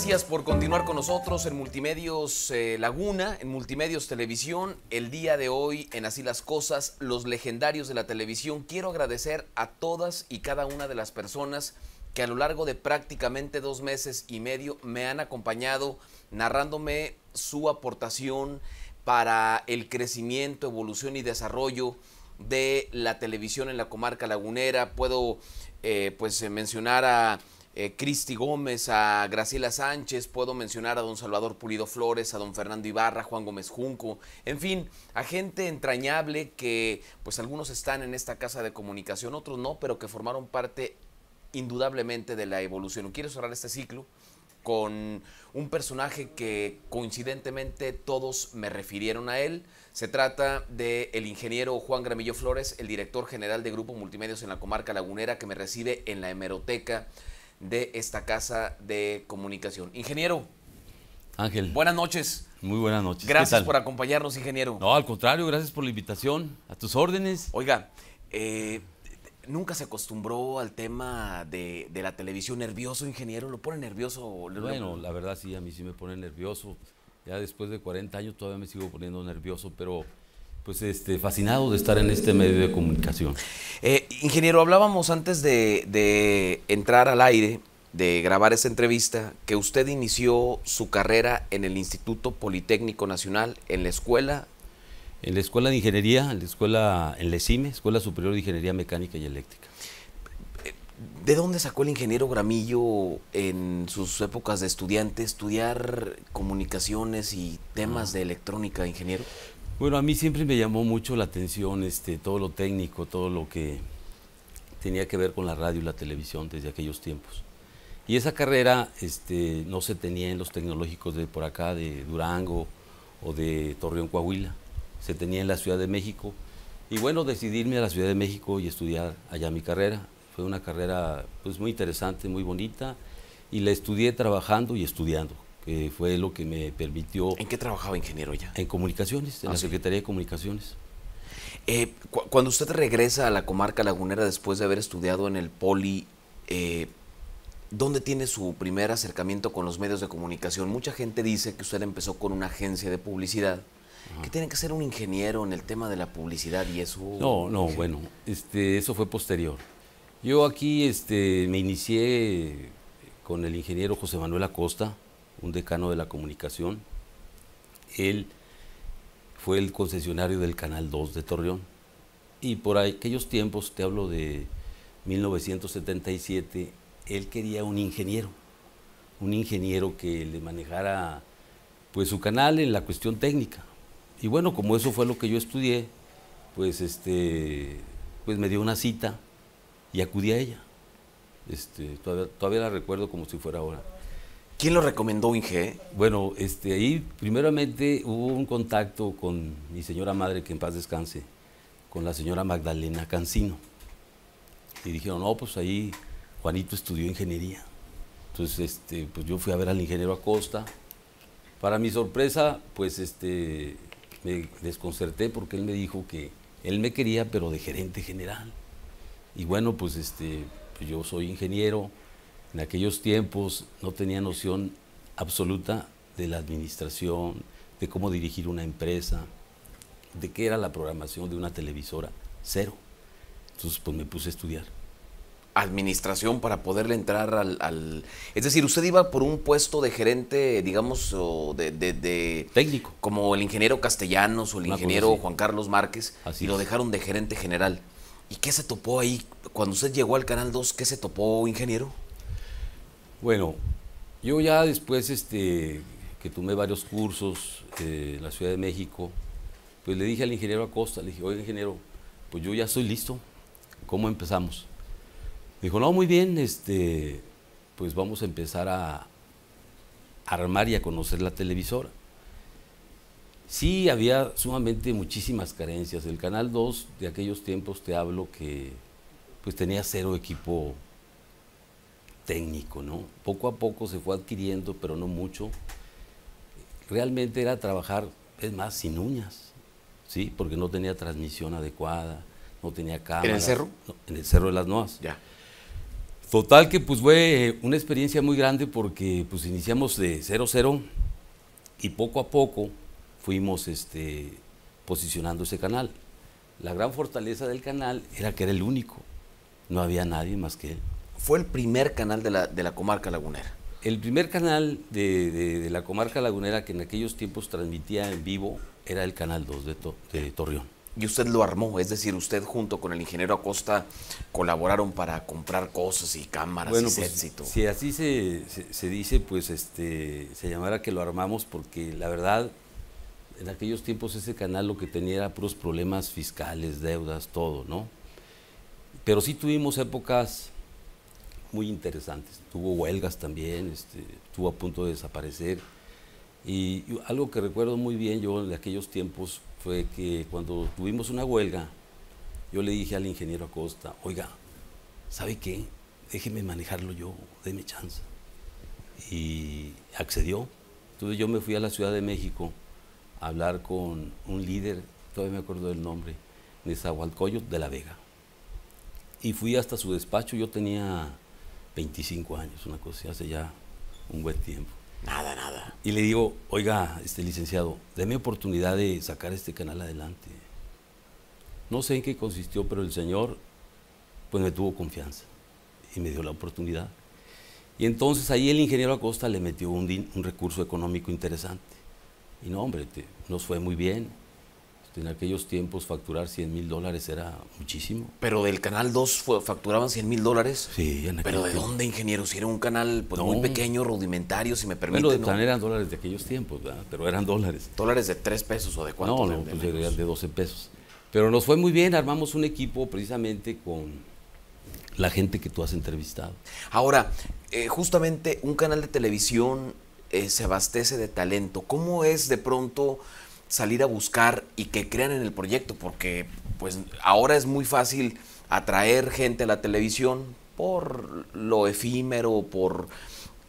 Gracias por continuar con nosotros en Multimedios eh, Laguna, en Multimedios Televisión. El día de hoy, en Así las Cosas, los legendarios de la televisión. Quiero agradecer a todas y cada una de las personas que a lo largo de prácticamente dos meses y medio me han acompañado narrándome su aportación para el crecimiento, evolución y desarrollo de la televisión en la comarca lagunera. Puedo eh, pues eh, mencionar a eh, Cristi Gómez, a Graciela Sánchez, puedo mencionar a don Salvador Pulido Flores, a don Fernando Ibarra, Juan Gómez Junco, en fin, a gente entrañable que pues algunos están en esta casa de comunicación, otros no, pero que formaron parte indudablemente de la evolución. Quiero cerrar este ciclo con un personaje que coincidentemente todos me refirieron a él. Se trata del el ingeniero Juan Gramillo Flores, el director general de Grupo Multimedios en la comarca lagunera, que me recibe en la hemeroteca de esta casa de comunicación. Ingeniero. Ángel. Buenas noches. Muy buenas noches. Gracias por acompañarnos, ingeniero. No, al contrario, gracias por la invitación. A tus órdenes. Oiga, eh, nunca se acostumbró al tema de, de, la televisión nervioso, ingeniero. ¿Lo pone nervioso? Bueno, la verdad sí, a mí sí me pone nervioso. Ya después de 40 años todavía me sigo poniendo nervioso, pero pues este, fascinado de estar en este medio de comunicación. Eh, ingeniero, hablábamos antes de, de, entrar al aire, de grabar esta entrevista, que usted inició su carrera en el Instituto Politécnico Nacional, en la escuela. En la Escuela de Ingeniería, en la escuela, en la ESIME, Escuela Superior de Ingeniería Mecánica y Eléctrica. ¿De dónde sacó el ingeniero Gramillo en sus épocas de estudiante estudiar comunicaciones y temas ah. de electrónica, ingeniero? Bueno, a mí siempre me llamó mucho la atención este, todo lo técnico, todo lo que tenía que ver con la radio y la televisión desde aquellos tiempos. Y esa carrera este, no se tenía en los tecnológicos de por acá, de Durango o de Torreón, Coahuila. Se tenía en la Ciudad de México. Y bueno, decidirme a la Ciudad de México y estudiar allá mi carrera. Fue una carrera pues, muy interesante, muy bonita. Y la estudié trabajando y estudiando, que fue lo que me permitió... ¿En qué trabajaba ingeniero ya? En comunicaciones, en Ah, la sí. Secretaría de Comunicaciones. Eh, cu- cuando usted regresa a la comarca lagunera después de haber estudiado en el Poli, eh, ¿dónde tiene su primer acercamiento con los medios de comunicación? Mucha gente dice que usted empezó con una agencia de publicidad. que tiene que ser un ingeniero en el tema de la publicidad y eso? No, no, bueno, este, eso fue posterior. Yo aquí este, me inicié con el ingeniero José Manuel Acosta, un decano de la comunicación. Él fue el concesionario del Canal 2 de Torreón. Y por aquellos tiempos, te hablo de 1977, él quería un ingeniero, un ingeniero que le manejara pues su canal en la cuestión técnica. Y bueno, como eso fue lo que yo estudié, pues este pues me dio una cita y acudí a ella. Este, todavía, todavía la recuerdo como si fuera ahora. ¿Quién lo recomendó, Inge? Bueno, este, ahí primeramente hubo un contacto con mi señora madre, que en paz descanse, con la señora Magdalena Cancino. Y dijeron, no, pues ahí Juanito estudió ingeniería. Entonces, este, pues yo fui a ver al ingeniero Acosta. Para mi sorpresa, pues este, me desconcerté porque él me dijo que él me quería, pero de gerente general. Y bueno, pues este, pues yo soy ingeniero. En aquellos tiempos no tenía noción absoluta de la administración, de cómo dirigir una empresa, de qué era la programación de una televisora. Cero. Entonces, pues me puse a estudiar. Administración para poderle entrar al, al- Es decir, usted iba por un puesto de gerente, digamos, o de... de- de- Técnico. como el ingeniero Castellanos o el Una ingeniero. Juan Carlos Márquez Así y lo es. dejaron de gerente general. ¿Y qué se topó ahí? Cuando usted llegó al Canal 2, ¿qué se topó, ingeniero? Bueno, yo ya después este, que tomé varios cursos eh, en la Ciudad de México, pues le dije al ingeniero Acosta, le dije, oye ingeniero, pues yo ya estoy listo, ¿cómo empezamos? Dijo, no, muy bien, este, pues vamos a empezar a armar y a conocer la televisora. Sí, había sumamente muchísimas carencias. El Canal 2 de aquellos tiempos te hablo que pues tenía cero equipo técnico, ¿no? Poco a poco se fue adquiriendo, pero no mucho. Realmente era trabajar, es más, sin uñas, ¿sí? Porque no tenía transmisión adecuada, no tenía cámara. cerro? en el Cerro de las Noas. Ya. Total que pues fue una experiencia muy grande porque pues iniciamos de 0-0 y poco a poco fuimos este, posicionando ese canal. La gran fortaleza del canal era que era el único, no había nadie más que él. Fue el primer canal de la, de la comarca lagunera. El primer canal de, de, la comarca lagunera que en aquellos tiempos transmitía en vivo era el Canal 2 de, de Torreón. Y usted lo armó, es decir, usted junto con el ingeniero Acosta colaboraron para comprar cosas y cámaras y pues, sets y todo. Si así se, se, se, dice, pues este, se llamara que lo armamos porque la verdad, en aquellos tiempos ese canal lo que tenía era puros problemas fiscales, deudas, todo, ¿no? Pero sí tuvimos épocas muy interesantes. Tuvo huelgas también, este, estuvo a punto de desaparecer. Y, y algo que recuerdo muy bien yo de aquellos tiempos fue que cuando tuvimos una huelga, yo le dije al ingeniero Acosta, oiga, ¿sabe qué? Déjeme manejarlo yo, déme chance. Y accedió. Entonces yo me fui a la Ciudad de México a hablar con un líder, todavía me acuerdo del nombre, Nezahualcóyotl de la Vega. Y fui hasta su despacho, yo tenía 25 años, una cosa, hace ya un buen tiempo. Nada, nada. Y le digo, oiga, este licenciado, déme oportunidad de sacar este canal adelante. No sé en qué consistió, pero el señor pues me tuvo confianza y me dio la oportunidad. Y entonces ahí el ingeniero Acosta le metió un, un recurso económico interesante. Y no, hombre, te, nos fue muy bien. En aquellos tiempos facturar 100 mil dólares era muchísimo. Pero del Canal 2 fue, facturaban 100 mil dólares. Sí, en ¿Pero de dónde, ingeniero? Si era un canal pues, No. muy pequeño, rudimentario, si me permite. Bueno, de ¿no? eran dólares de aquellos tiempos, ¿verdad? pero eran dólares. ¿Dólares de 3 pesos o de cuánto? No, de- no, de pues de 12 pesos. Pero nos fue muy bien, armamos un equipo precisamente con la gente que tú has entrevistado. Ahora, eh, justamente un canal de televisión eh, se abastece de talento. ¿Cómo es de pronto salir a buscar y que crean en el proyecto? Porque pues ahora es muy fácil atraer gente a la televisión por lo efímero, por,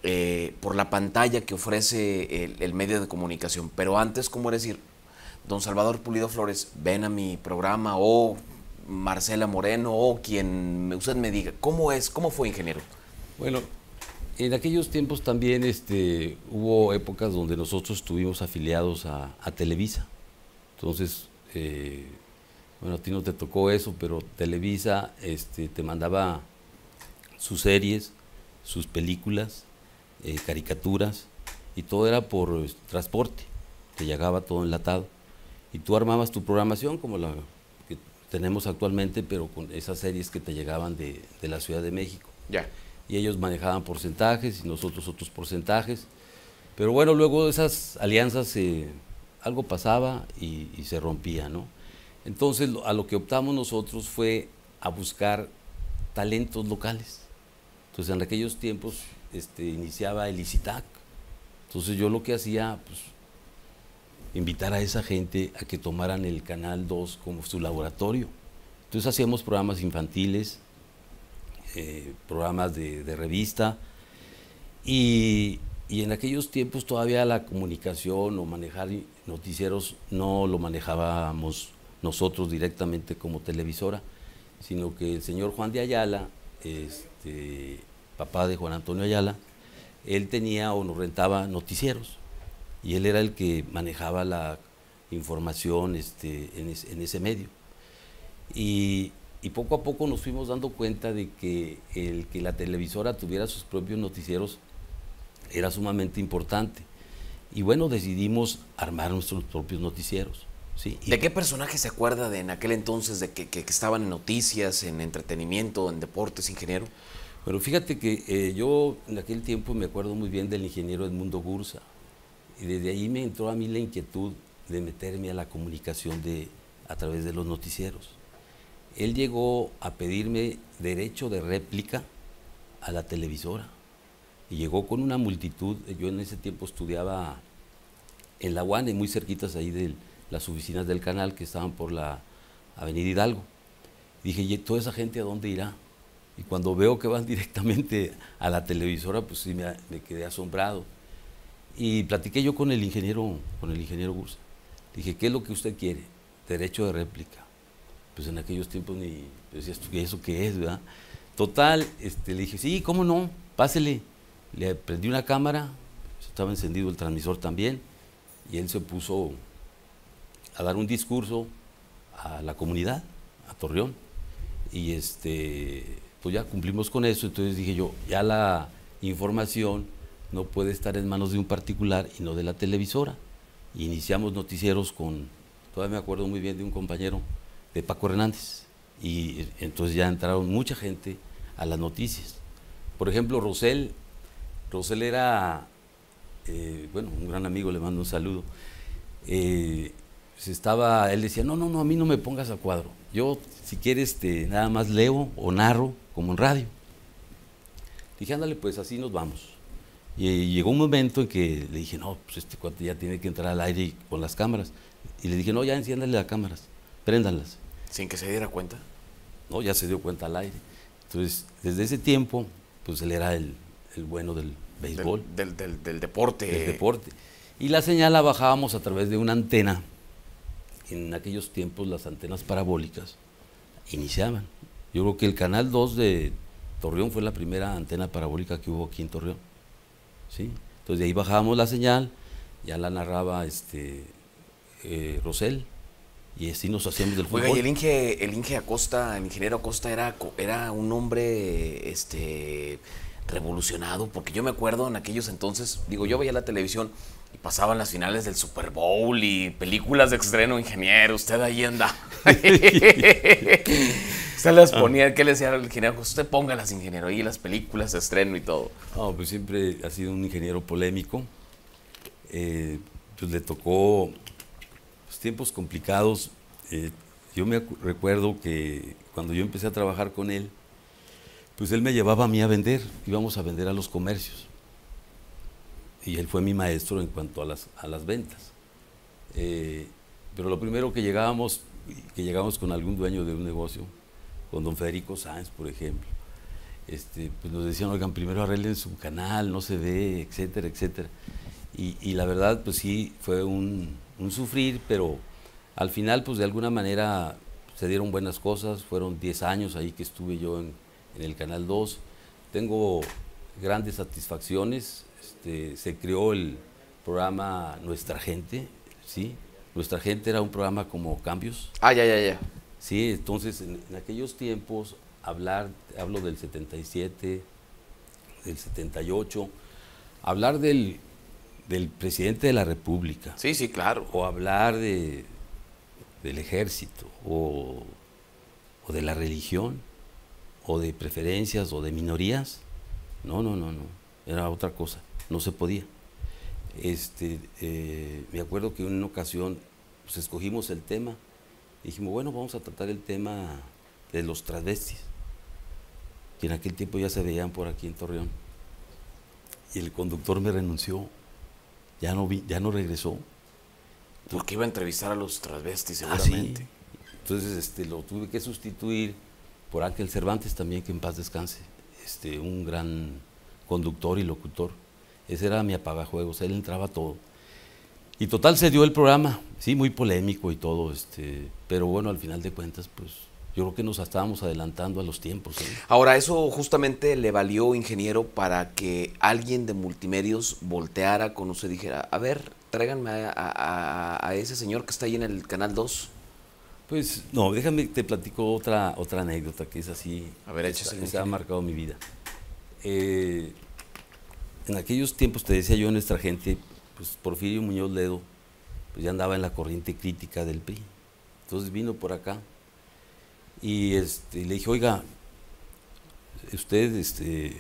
eh, por la pantalla que ofrece el, medio de comunicación. Pero antes, ¿cómo decir? Don Salvador Pulido Flores, ven a mi programa o Marcela Moreno o quien usted me diga. ¿Cómo es? ¿Cómo fue, ingeniero? Bueno, en aquellos tiempos también este, hubo épocas donde nosotros estuvimos afiliados a, Televisa. Entonces, eh, bueno, a ti no te tocó eso, pero Televisa este, te mandaba sus series, sus películas, eh, caricaturas, y todo era por transporte. Te llegaba todo enlatado. Y tú armabas tu programación como la que tenemos actualmente, pero con esas series que te llegaban de la Ciudad de México Ya. Y ellos manejaban porcentajes y nosotros otros porcentajes. Pero bueno, luego de esas alianzas eh, algo pasaba y, y se rompía, ¿no? Entonces a lo que optamos nosotros fue a buscar talentos locales. Entonces en aquellos tiempos este, iniciaba el ICITAC. Entonces yo lo que hacía, pues, invitar a esa gente a que tomaran el Canal 2 como su laboratorio. Entonces hacíamos programas infantiles, eh, programas de, revista y, y en aquellos tiempos todavía la comunicación o manejar noticieros no lo manejábamos nosotros directamente como televisora, sino que el señor Juan de Ayala, este, papá de Juan Antonio Ayala, él tenía o nos rentaba noticieros y él era el que manejaba la información este, en, en ese medio. Y, y poco a poco nos fuimos dando cuenta de que el que la televisora tuviera sus propios noticieros era sumamente importante. Y bueno, decidimos armar nuestros propios noticieros. ¿sí? Y ¿De qué personaje se acuerda de en aquel entonces de que, que- que estaban en noticias, en entretenimiento, en deportes, ingeniero? Pero fíjate que eh, yo en aquel tiempo me acuerdo muy bien del ingeniero Edmundo Gursa. Y desde ahí me entró a mí la inquietud de meterme a la comunicación de, a través de los noticieros. Él llegó a pedirme derecho de réplica a la televisora. Y llegó con una multitud. Yo en ese tiempo estudiaba en la UANE, muy cerquitas ahí de las oficinas del canal que estaban por la Avenida Hidalgo. Dije, ¿y toda esa gente a dónde irá? Y cuando veo que van directamente a la televisora, pues sí me, me quedé asombrado. Y platiqué yo con el ingeniero, con el ingeniero Gursa. Dije, ¿qué es lo que usted quiere? Derecho de réplica. Pues en aquellos tiempos ni yo decía, "¿Esto qué- ¿eso qué es, verdad? Total, este, le dije, sí, ¿cómo no? Pásele. Le prendí una cámara, estaba encendido el transmisor también, y él se puso a dar un discurso a la comunidad, a Torreón. Y este, pues ya cumplimos con eso, entonces dije yo, ya la información no puede estar en manos de un particular y no de la televisora. Iniciamos noticieros con, todavía me acuerdo muy bien de un compañero de Paco Hernández, y entonces ya entraron mucha gente a las noticias. Por ejemplo, Rosel, Rosel era, eh, bueno, un gran amigo, le mando un saludo. Eh, pues estaba, él decía, no, no, no, a mí no me pongas a cuadro. Yo, si quieres, te, nada más leo o narro como en radio. Dije, ándale, pues así nos vamos. Y llegó un momento en que le dije, no, pues este cuate ya tiene que entrar al aire con las cámaras. Y le dije, no, ya enciéndale las cámaras, préndanlas. ¿Sin que se diera cuenta? No, ya se dio cuenta al aire. Entonces, desde ese tiempo, pues él era el, el bueno del béisbol. Del, del, del, deporte. Del deporte. Y la señal la bajábamos a través de una antena. En aquellos tiempos las antenas parabólicas iniciaban. Yo creo que el canal 2 de Torreón fue la primera antena parabólica que hubo aquí en Torreón. ¿Sí? Entonces de ahí bajábamos la señal, ya la narraba este eh, Rosel, y así nos hacíamos del fútbol. Oiga, y el Inge, el Inge Acosta, el ingeniero Acosta era, era un hombre este, revolucionado, porque yo me acuerdo en aquellos entonces, digo, yo veía la televisión y pasaban las finales del Super Bowl y películas de estreno, ingeniero, usted ahí anda. usted las ponía, ¿qué le decía al ingeniero? Usted póngalas, ingeniero, ahí las películas de estreno y todo. No, pues siempre ha sido un ingeniero polémico. Eh, pues le tocó pues, tiempos complicados. Eh, yo me recuerdo que cuando yo empecé a trabajar con él, pues él me llevaba a mí a vender, íbamos a vender a los comercios. Y él fue mi maestro en cuanto a las, a las ventas. Eh, pero lo primero que llegábamos, que llegábamos con algún dueño de un negocio, con don Federico Sáenz, por ejemplo, este, pues nos decían, oigan, primero arreglen su canal, no se ve, etcétera, etcétera. Y, y la verdad, pues sí, fue un, un, sufrir, pero al final, pues de alguna manera se dieron buenas cosas, fueron 10 años ahí que estuve yo en, en el Canal 2, tengo grandes satisfacciones, este, se creó el programa Nuestra Gente, ¿sí? Nuestra Gente era un programa como Cambios. Ah, ya, ya, ya. Sí, entonces en, en aquellos tiempos, hablar, hablo del 77, del 78, hablar del, del presidente de la República. Sí, sí, claro. O hablar de, del ejército, o, o de la religión, o de preferencias, o de minorías. No, no, no, no. Era otra cosa. No se podía. Este, eh, me acuerdo que en una ocasión pues, escogimos el tema dijimos, bueno, vamos a tratar el tema de los travestis, que en aquel tiempo ya se veían por aquí en Torreón. Y el conductor me renunció, ya no, vi, ya no regresó. Porque iba a entrevistar a los travestis, Ah, seguramente. sí. Entonces este, lo tuve que sustituir por Ángel Cervantes también, que en paz descanse, este, un gran conductor y locutor. Ese era mi apagajuegos, él entraba todo. Y total se dio el programa, sí, muy polémico y todo, este, pero bueno, al final de cuentas, pues yo creo que nos estábamos adelantando a los tiempos. ¿eh? Ahora, eso justamente le valió, ingeniero, para que alguien de multimedios volteara con usted y dijera, a ver, tráiganme a, a- a ese señor que está ahí en el Canal 2. Pues no, déjame, te platico otra, otra anécdota que es así. A ver, échese, esa ha marcado mi vida. Eh, en aquellos tiempos, te decía yo, nuestra gente, pues Porfirio Muñoz Ledo, pues ya andaba en la corriente crítica del PRI. Entonces vino por acá y este, le dije, oiga, usted este,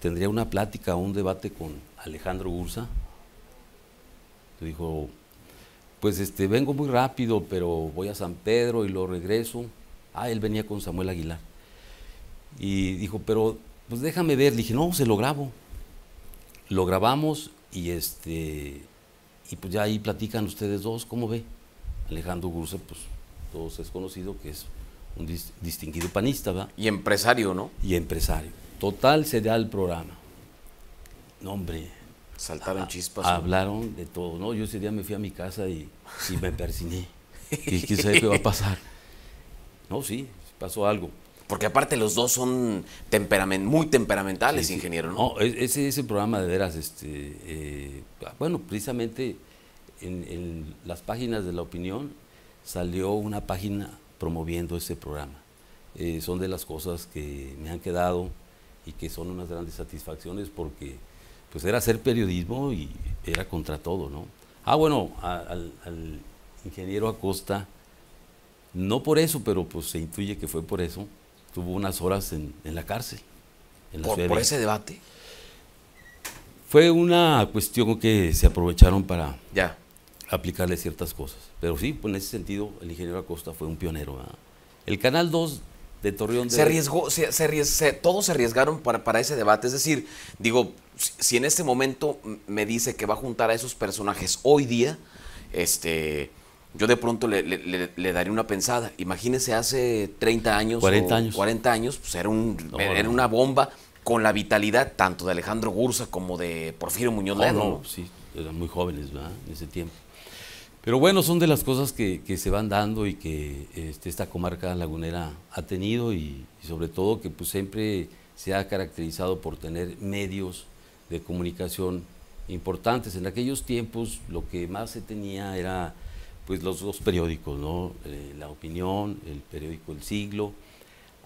tendría una plática un debate con Alejandro Ursa. Me dijo, pues este, vengo muy rápido, pero voy a San Pedro y lo regreso. Ah, él venía con Samuel Aguilar. Y dijo, pero pues déjame ver. Le dije, no, se lo grabo. Lo grabamos y este y pues ya ahí platican ustedes dos, ¿cómo ve? Alejandro Gurse, pues todos es conocido que es un dis- distinguido panista, ¿va? Y empresario, ¿no? Y empresario. Total se da el programa. No, hombre, Saltaron chispas. Ah, hablaron de todo, ¿no? Yo ese día me fui a mi casa y, y me persiné. Y quién sabe qué va a pasar. No, sí, pasó algo. Porque aparte los dos son temperament muy temperamentales, Sí, ingeniero, ¿no? No, ese, ese programa de veras, este, eh, bueno, precisamente en, en las páginas de la opinión salió una página promoviendo ese programa. Eh, son de las cosas que me han quedado y que son unas grandes satisfacciones porque pues era hacer periodismo y era contra todo, ¿no? Ah, bueno, al, al ingeniero Acosta, no por eso, pero pues se intuye que fue por eso, tuvo unas horas en, en la cárcel. en la por por ese debate. Fue una cuestión que se aprovecharon para Ya. Aplicarle ciertas cosas. Pero sí, pues en ese sentido, el ingeniero Acosta fue un pionero. ¿verdad? El Canal 2 de Torreón de Se arriesgó, se, se se- todos se arriesgaron para, para ese debate. Es decir, digo, si, si en este momento me dice que va a juntar a esos personajes hoy día, este, yo de pronto le, le- le- le daría una pensada. Imagínese hace 30 años. 40 o años. 40 años, pues era, un, No, era no. una bomba con la vitalidad tanto de Alejandro Gursa como de Porfirio Muñoz No, Ledo. no, ¿no? sí, eran muy jóvenes ¿verdad? en ese tiempo. Pero bueno, son de las cosas que, que se van dando y que este, esta comarca lagunera ha tenido y, y sobre todo que pues siempre se ha caracterizado por tener medios de comunicación importantes. En aquellos tiempos lo que más se tenía era pues los dos periódicos, ¿no? Eh, La Opinión, el periódico El Siglo,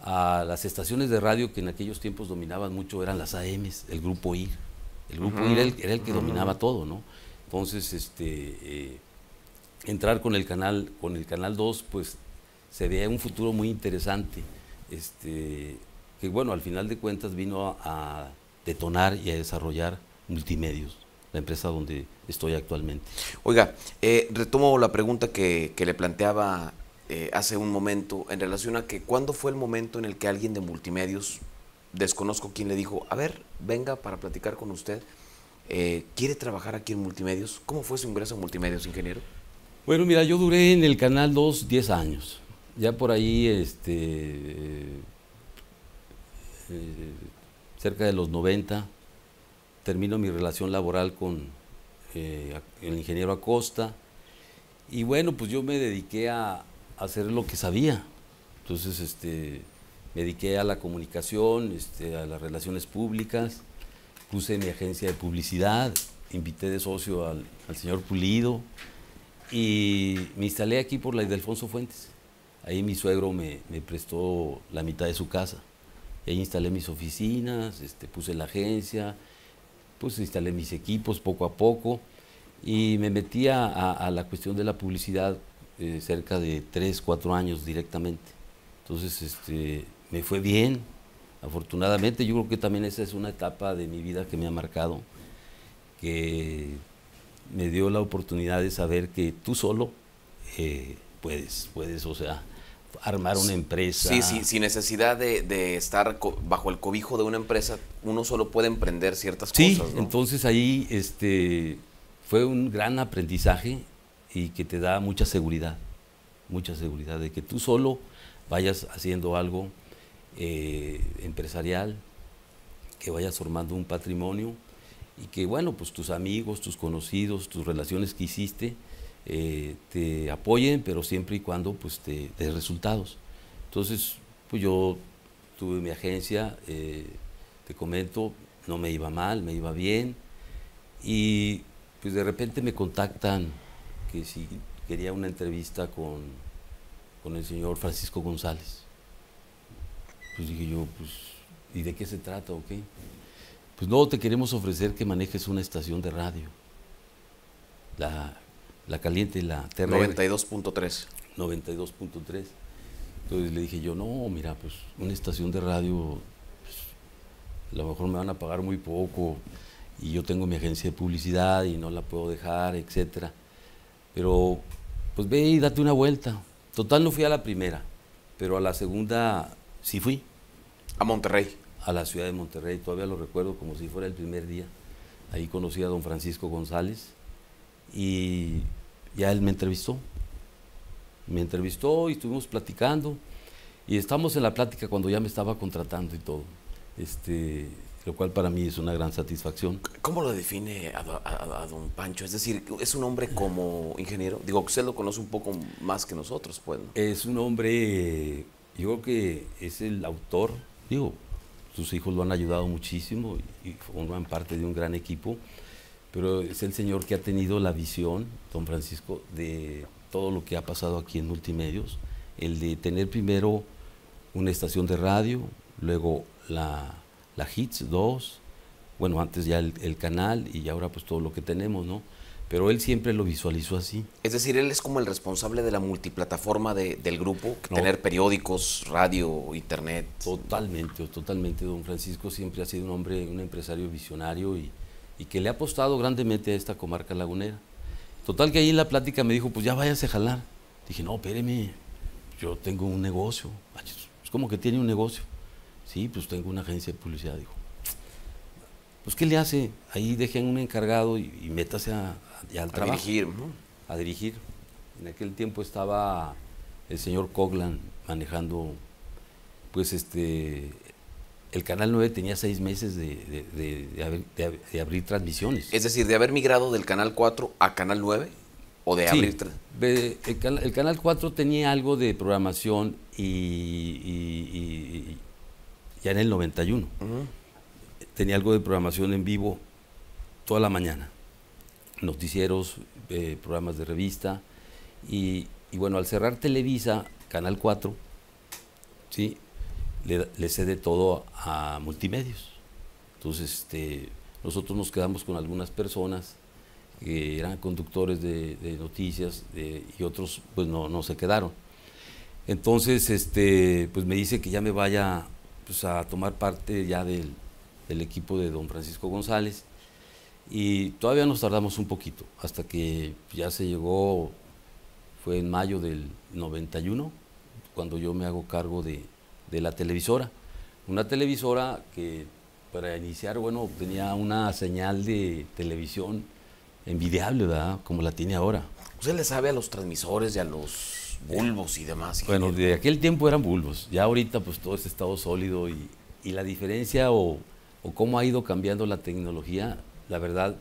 a las estaciones de radio que en aquellos tiempos dominaban mucho eran las AMs, el grupo IR. El grupo IR era el, era el que dominaba todo, ¿no? Entonces, este, eh, entrar con el canal, con el canal 2, pues se veía un futuro muy interesante. Este, que bueno, al final de cuentas vino a, detonar y a desarrollar multimedios, la empresa donde estoy actualmente. Oiga, eh, retomo la pregunta que, que le planteaba eh, hace un momento en relación a que cuándo fue el momento en el que alguien de multimedios, desconozco quién le dijo, a ver, venga para platicar con usted, eh, ¿quiere trabajar aquí en multimedios? ¿Cómo fue su ingreso a multimedios, ingeniero? Bueno, mira, yo duré en el Canal 2 10 años. Ya por ahí, este, eh, cerca de los 90, termino mi relación laboral con eh, el ingeniero Acosta. Y bueno, pues yo me dediqué a, hacer lo que sabía. Entonces, este, me dediqué a la comunicación, este, a las relaciones públicas, puse mi agencia de publicidad, invité de socio al señor Pulido y me instalé aquí por la Ildefonso Fuentes. Ahí mi suegro me, me prestó la mitad de su casa. Y ahí instalé mis oficinas, este, puse la agencia, pues instalé mis equipos poco a poco y me metí a la cuestión de la publicidad eh, cerca de 3, 4 años directamente. Entonces este, me fue bien, afortunadamente. Yo creo que también esa es una etapa de mi vida que me ha marcado, que me dio la oportunidad de saber que tú solo eh, puedes, puedes, o sea, armar una empresa. Sí, sí, sin necesidad de, de estar bajo el cobijo de una empresa, uno solo puede emprender ciertas Sí, cosas. ¿no? entonces ahí este, fue un gran aprendizaje y que te da mucha seguridad, mucha seguridad de que tú solo vayas haciendo algo eh, empresarial, que vayas formando un patrimonio y que bueno, pues tus amigos, tus conocidos, tus relaciones que hiciste eh, te apoyen, pero siempre y cuando pues te des resultados. Entonces, pues yo tuve mi agencia, eh, te comento, no me iba mal, me iba bien y pues de repente me contactan que si quería una entrevista con, con el señor Francisco González. Pues dije yo, pues, ¿y de qué se trata o qué? Pues no, te queremos ofrecer que manejes una estación de radio. La, la caliente, la TRR. 92.3. 92.3. Entonces le dije yo, no, mira, pues una estación de radio, pues, a lo mejor me van a pagar muy poco y yo tengo mi agencia de publicidad y no la puedo dejar, etcétera. Pero pues ve y date una vuelta. Total no fui a la primera, pero a la segunda sí fui, A Monterrey. A la ciudad de Monterrey, todavía lo recuerdo como si fuera el primer día. Ahí conocí a don Francisco González y ya él me entrevistó. Me entrevistó y estuvimos platicando y estamos en la plática cuando ya me estaba contratando y todo. Este, lo cual para mí es una gran satisfacción. ¿Cómo lo define a, do- a- a don Pancho? Es decir, ¿es un hombre como ingeniero? Digo, usted lo conoce un poco más que nosotros, pues. ¿no? Es un hombre yo creo que es el autor, digo, sus hijos lo han ayudado muchísimo y, forman parte de un gran equipo, pero es el señor que ha tenido la visión, don Francisco, de todo lo que ha pasado aquí en Multimedios, el de tener primero una estación de radio, luego la, la Hits 2, bueno, antes ya el, canal y ahora pues todo lo que tenemos, ¿no? Pero él siempre lo visualizó así. Es decir, él es como el responsable de la multiplataforma del grupo, tener periódicos, radio, internet. Totalmente, totalmente. Don Francisco siempre ha sido un hombre, un empresario visionario y, que le ha apostado grandemente a esta comarca lagunera. Total que ahí en la plática me dijo, pues ya váyase a jalar. Dije, no, espéreme, yo tengo un negocio. Es como que tiene un negocio. Sí, pues tengo una agencia de publicidad, dijo pues ¿qué le hace? Ahí dejen un encargado y, métase a, al trabajo. A dirigir, A dirigir. En aquel tiempo estaba el señor Coglan manejando, pues este, el Canal 9 tenía seis meses de, abrir transmisiones. Es decir, de haber migrado del Canal 4 a Canal 9 o de abrir... El, el, Canal 4 tenía algo de programación y, ya en el 91 tenía algo de programación en vivo toda la mañana, noticieros, eh, programas de revista, y, bueno, al cerrar Televisa, Canal 4, ¿sí? le, cede todo a multimedios. Entonces, este, nosotros nos quedamos con algunas personas que eran conductores de, noticias y otros pues no, no se quedaron. Entonces, este, pues me dice que ya me vaya pues, a tomar parte ya del, del equipo de don Francisco González. Y todavía nos tardamos un poquito, hasta que ya se llegó, fue en mayo del 91, cuando yo me hago cargo de, la televisora. Una televisora que para iniciar, bueno, tenía una señal de televisión envidiable, ¿verdad? Como la tiene ahora. ¿Usted le sabe a los transmisores y a los bulbos y demás? Bueno, de aquel tiempo eran bulbos, ya ahorita pues todo es estado sólido y, y la diferencia o o cómo ha ido cambiando la tecnología, la verdad,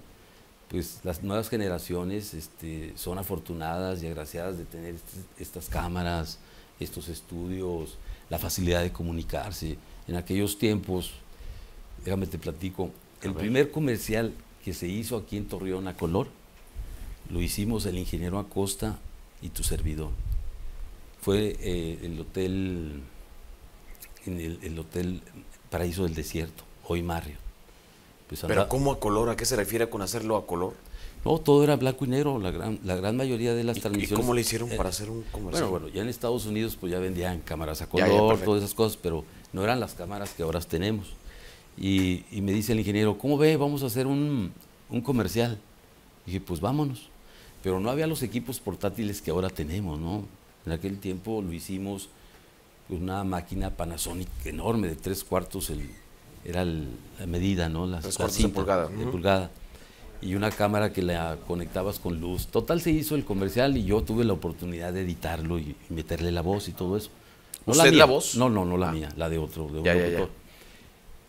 pues las nuevas generaciones este, son afortunadas y agraciadas de tener estas cámaras, estos estudios, la facilidad de comunicarse. En aquellos tiempos, déjame te platico, el primer comercial que se hizo aquí en Torreón a color, lo hicimos el ingeniero Acosta y tu servidor. Fue eh, el hotel, en el hotel Paraíso del Desierto hoy Mario. Pues ¿Pero cómo a color? ¿A qué se refiere con hacerlo a color? No, todo era blanco y negro, la gran, la gran mayoría de las transmisiones. ¿Y cómo le hicieron para hacer un comercial? Bueno, bueno, ya en Estados Unidos pues ya vendían cámaras a color, todas esas cosas, pero no eran las cámaras que ahora tenemos. Y, me dice el ingeniero, ¿cómo ve? Vamos a hacer un, comercial. Y dije, pues vámonos. Pero no había los equipos portátiles que ahora tenemos, ¿no? En aquel tiempo lo hicimos con una máquina Panasonic enorme de tres cuartos el, era la medida, ¿no? La, de pulgada. De pulgada. Y una cámara que la conectabas con luz. Total se hizo el comercial y yo tuve la oportunidad de editarlo y, meterle la voz y todo eso. No ¿Usted la, voz? No, no, no la ah. mía, la de otro, de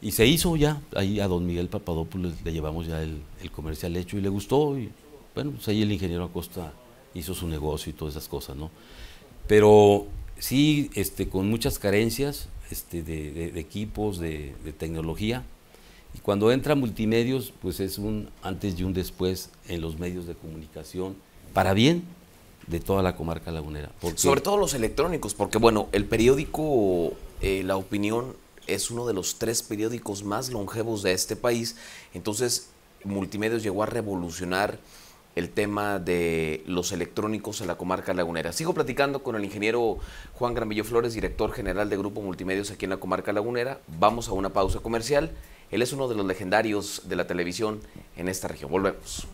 Y se hizo ya, ahí a don Miguel Papadopoulos le llevamos ya el, comercial hecho y le gustó. Y bueno, pues ahí el ingeniero Acosta hizo su negocio y todas esas cosas, ¿no? Pero sí, este, con muchas carencias, este, de, equipos, de, tecnología. Y cuando entra multimedios, pues es un antes y un después en los medios de comunicación, para bien de toda la comarca lagunera. Sobre todo los electrónicos, porque bueno, el periódico eh, La Opinión es uno de los tres periódicos más longevos de este país, entonces Multimedios llegó a revolucionar el tema de los electrónicos en la comarca lagunera. Sigo platicando con el ingeniero Juan Gramillo Flores, director general de Grupo Multimedios aquí en la comarca lagunera. Vamos a una pausa comercial. Él es uno de los legendarios de la televisión en esta región. Volvemos.